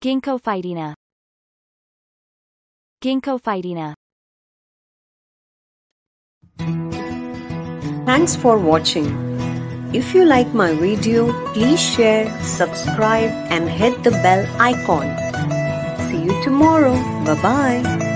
Ginkgophytina. Ginkgo phytina. Thanks for watching. If you like my video, please share, subscribe and hit the bell icon. See you tomorrow. Bye bye.